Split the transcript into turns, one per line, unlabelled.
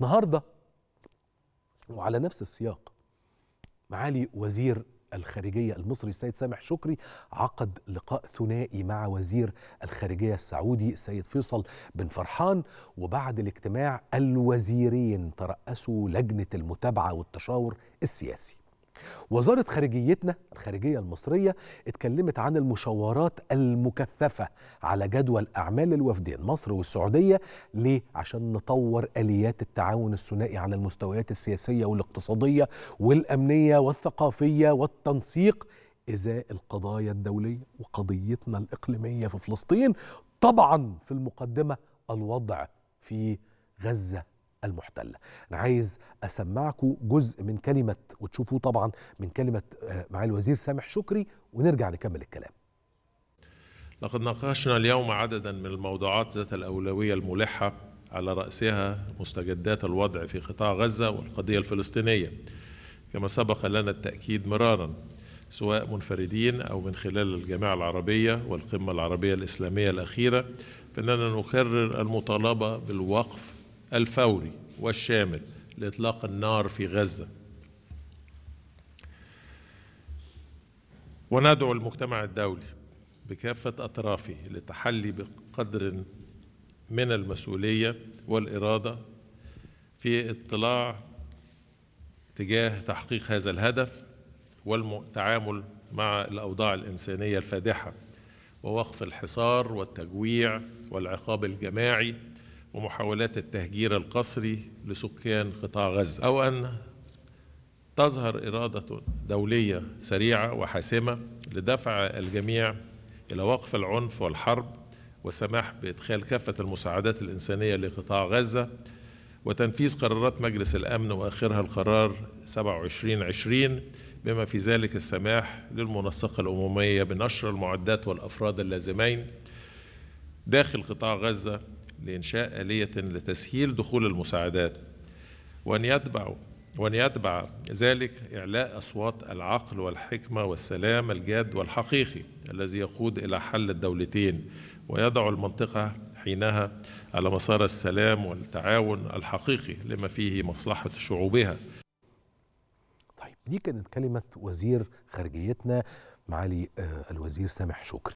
النهارده وعلى نفس السياق معالي وزير الخارجية المصري السيد سامح شكري عقد لقاء ثنائي مع وزير الخارجية السعودي السيد فيصل بن فرحان وبعد الاجتماع الوزيرين ترأسوا لجنة المتابعة والتشاور السياسي. وزارة خارجيتنا الخارجية المصرية اتكلمت عن المشاورات المكثفة على جدول أعمال الوفدين مصر والسعودية. ليه؟ عشان نطور آليات التعاون الثنائي على المستويات السياسية والاقتصادية والأمنية والثقافية والتنسيق إزاء القضايا الدولية وقضيتنا الإقليمية في فلسطين. طبعا في المقدمة الوضع في غزة. المحتلة أنا عايز أسمعكم جزء من كلمة وتشوفوه طبعا من كلمة مع الوزير سامح شكري ونرجع نكمل الكلام.
لقد ناقشنا اليوم عددا من الموضوعات ذات الأولوية الملحة على رأسها مستجدات الوضع في قطاع غزة والقضية الفلسطينية. كما سبق لنا التأكيد مرارا سواء منفردين أو من خلال الجامعة العربية والقمة العربية الإسلامية الأخيرة فإننا نكرر المطالبة بالوقف الفوري والشامل لإطلاق النار في غزة. وندعو المجتمع الدولي بكافة أطرافه للتحلي بقدر من المسؤولية والإرادة في اطلاع تجاه تحقيق هذا الهدف والتعامل مع الأوضاع الإنسانية الفادحة ووقف الحصار والتجويع والعقاب الجماعي ومحاولات التهجير القسري لسكان قطاع غزة أو أن تظهر إرادة دولية سريعة وحاسمة لدفع الجميع إلى وقف العنف والحرب والسماح بإدخال كافة المساعدات الإنسانية لقطاع غزة وتنفيذ قرارات مجلس الأمن وآخرها القرار 2720 بما في ذلك السماح للمنسقة الأممية بنشر المعدات والأفراد اللازمين داخل قطاع غزة لإنشاء آلية لتسهيل دخول المساعدات وأن يتبع وأن يتبع ذلك إعلاء أصوات العقل والحكمة والسلام الجاد والحقيقي الذي يقود إلى حل الدولتين ويضع المنطقة حينها على مسار السلام والتعاون الحقيقي لما فيه مصلحة شعوبها.
طيب دي كانت كلمة وزير خارجيتنا معالي الوزير سامح شكري.